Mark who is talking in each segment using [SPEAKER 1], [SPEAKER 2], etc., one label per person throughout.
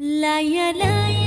[SPEAKER 1] لا يا لا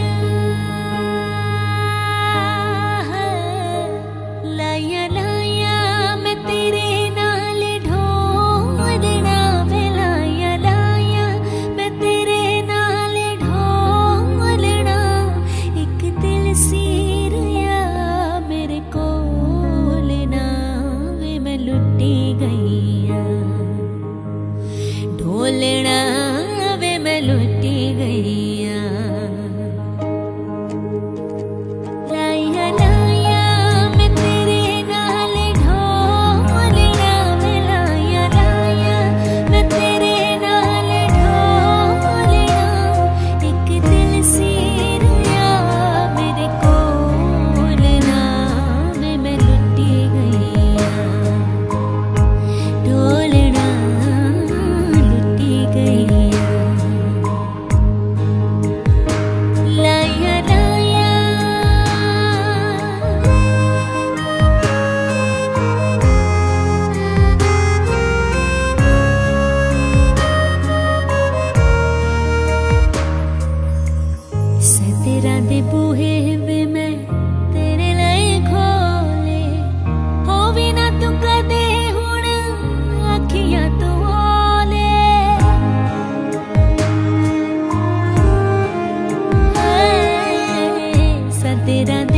[SPEAKER 1] did and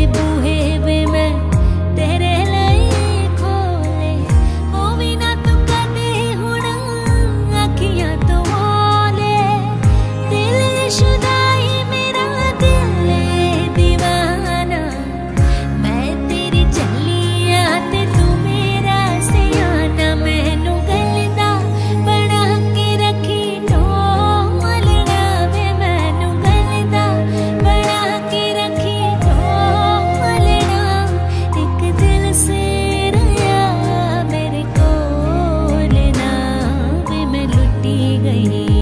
[SPEAKER 1] rainy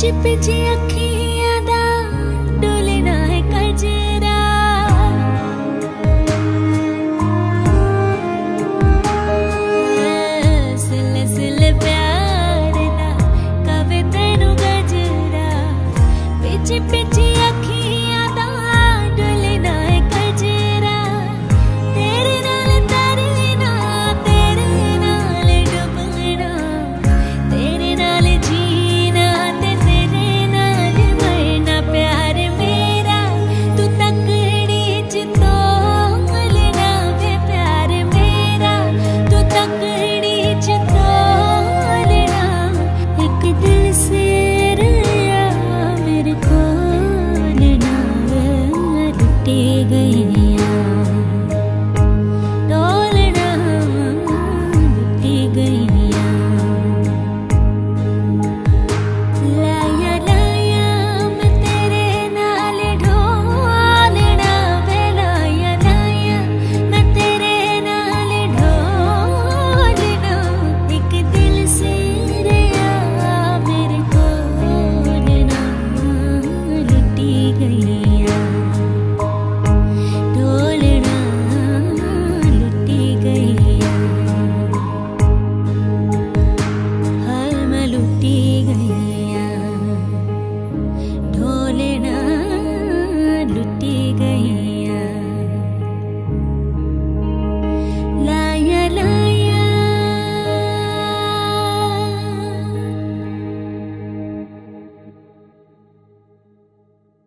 [SPEAKER 1] te pedi aqui.